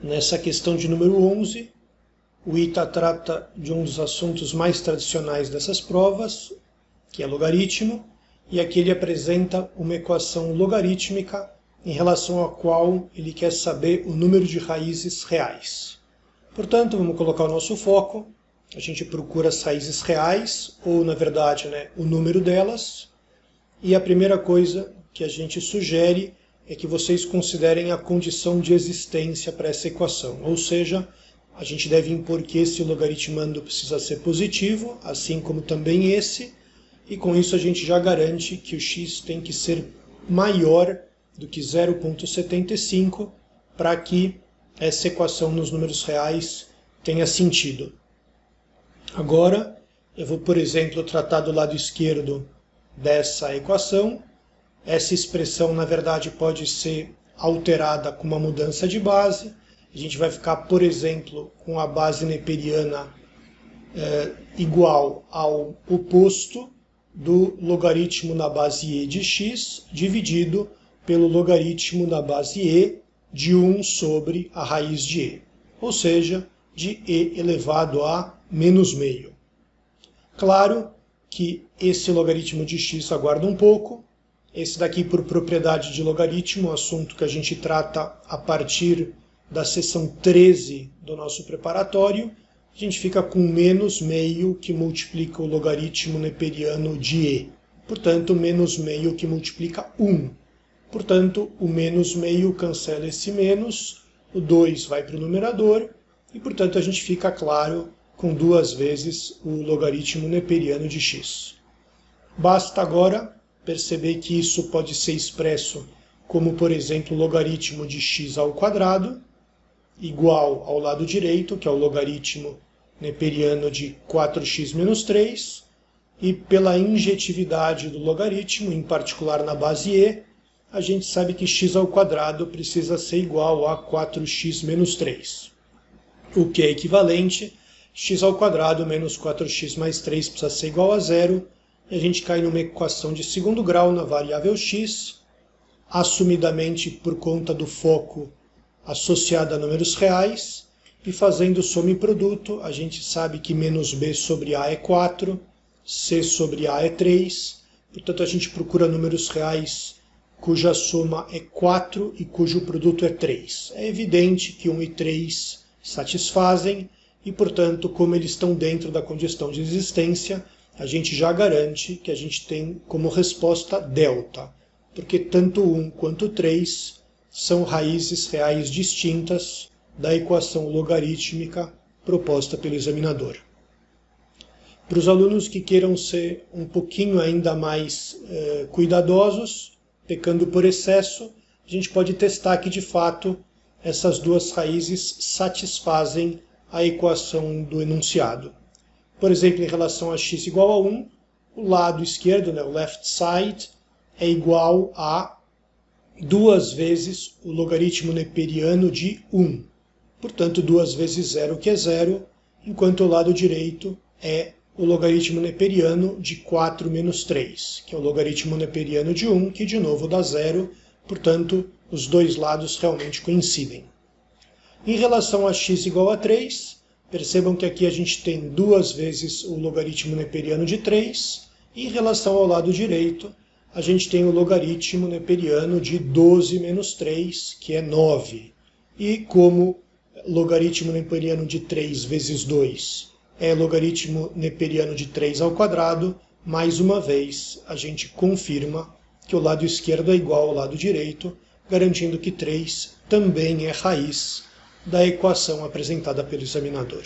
Nessa questão de número 11, o ITA trata de um dos assuntos mais tradicionais dessas provas, que é logaritmo, e aqui ele apresenta uma equação logarítmica em relação à qual ele quer saber o número de raízes reais. Portanto, vamos colocar o nosso foco. A gente procura as raízes reais, ou na verdade, né, o número delas. E a primeira coisa que a gente sugere é que vocês considerem a condição de existência para essa equação, ou seja, a gente deve impor que esse logaritmando precisa ser positivo, assim como também esse, e com isso a gente já garante que o x tem que ser maior do que 0,75 para que essa equação nos números reais tenha sentido. Agora, eu vou, por exemplo, tratar do lado esquerdo dessa equação essa expressão, na verdade, pode ser alterada com uma mudança de base. A gente vai ficar, por exemplo, com a base neperiana é, igual ao oposto do logaritmo na base e de x dividido pelo logaritmo na base e de 1 sobre a raiz de e, ou seja, de e elevado a menos meio. Claro que esse logaritmo de x aguarda um pouco, esse daqui por propriedade de logaritmo, assunto que a gente trata a partir da seção 13 do nosso preparatório. A gente fica com menos meio que multiplica o logaritmo neperiano de e. Portanto, menos meio que multiplica 1. Portanto, o menos meio cancela esse menos, o 2 vai para o numerador, e portanto a gente fica, claro, com duas vezes o logaritmo neperiano de x. Basta agora perceber que isso pode ser expresso como, por exemplo, logaritmo de x ao quadrado, igual ao lado direito, que é o logaritmo neperiano de 4x menos 3, e pela injetividade do logaritmo, em particular na base e, a gente sabe que x ao quadrado precisa ser igual a 4x menos 3, o que é equivalente x ao quadrado menos 4x mais 3 precisa ser igual a zero, e a gente cai numa equação de segundo grau na variável x, assumidamente por conta do foco associado a números reais, e fazendo soma e produto, a gente sabe que menos b sobre a é 4, c sobre a é 3, portanto a gente procura números reais cuja soma é 4 e cujo produto é 3. É evidente que 1 e 3 satisfazem, e portanto, como eles estão dentro da condição de existência, a gente já garante que a gente tem como resposta delta, porque tanto 1 quanto 3 são raízes reais distintas da equação logarítmica proposta pelo examinador. Para os alunos que queiram ser um pouquinho ainda mais eh, cuidadosos, pecando por excesso, a gente pode testar que de fato essas duas raízes satisfazem a equação do enunciado. Por exemplo, em relação a x igual a 1, o lado esquerdo, né, o left side, é igual a duas vezes o logaritmo neperiano de 1. Portanto, duas vezes zero, que é zero, enquanto o lado direito é o logaritmo neperiano de 4 menos 3, que é o logaritmo neperiano de 1, que de novo dá zero, portanto, os dois lados realmente coincidem. Em relação a x igual a 3, Percebam que aqui a gente tem duas vezes o logaritmo neperiano de 3, e em relação ao lado direito, a gente tem o logaritmo neperiano de 12 menos 3, que é 9. E como logaritmo neperiano de 3 vezes 2 é logaritmo neperiano de 3 ao quadrado, mais uma vez a gente confirma que o lado esquerdo é igual ao lado direito, garantindo que 3 também é raiz da equação apresentada pelo examinador.